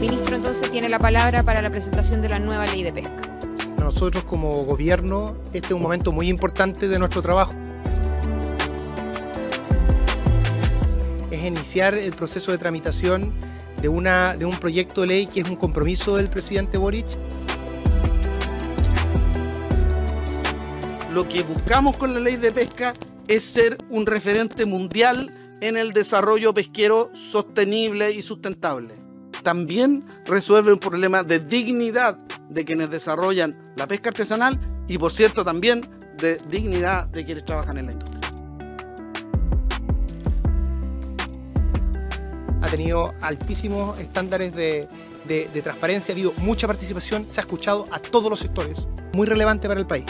Ministro, entonces tiene la palabra para la presentación de la nueva ley de pesca. Nosotros como gobierno, este es un momento muy importante de nuestro trabajo. Es iniciar el proceso de tramitación de, una, de un proyecto de ley que es un compromiso del presidente Boric. Lo que buscamos con la ley de pesca es ser un referente mundial en el desarrollo pesquero sostenible y sustentable. También resuelve un problema de dignidad de quienes desarrollan la pesca artesanal y por cierto también de dignidad de quienes trabajan en la industria. Ha tenido altísimos estándares de, de, de transparencia, ha habido mucha participación, se ha escuchado a todos los sectores, muy relevante para el país.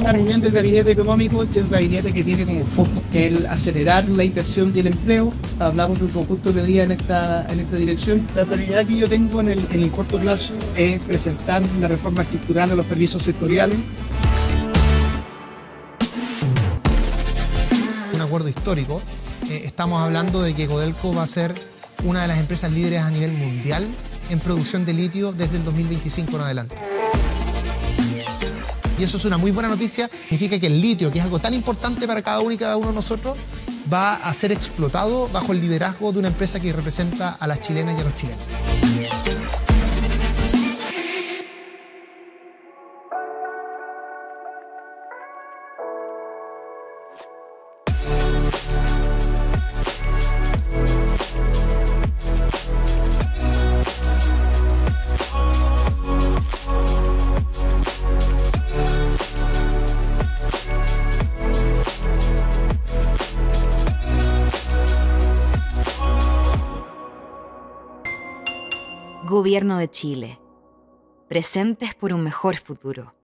Una reunión del gabinete económico, este es un gabinete que tiene como foco el acelerar la inversión y el empleo. Hablamos de un conjunto de medidas en esta, en esta dirección. La prioridad que yo tengo en el, en el corto plazo es presentar la reforma estructural de los permisos sectoriales. Un acuerdo histórico. Eh, estamos hablando de que Codelco va a ser una de las empresas líderes a nivel mundial en producción de litio desde el 2025 en adelante y eso es una muy buena noticia, significa que el litio, que es algo tan importante para cada uno y cada uno de nosotros, va a ser explotado bajo el liderazgo de una empresa que representa a las chilenas y a los chilenos. Gobierno de Chile. Presentes por un mejor futuro.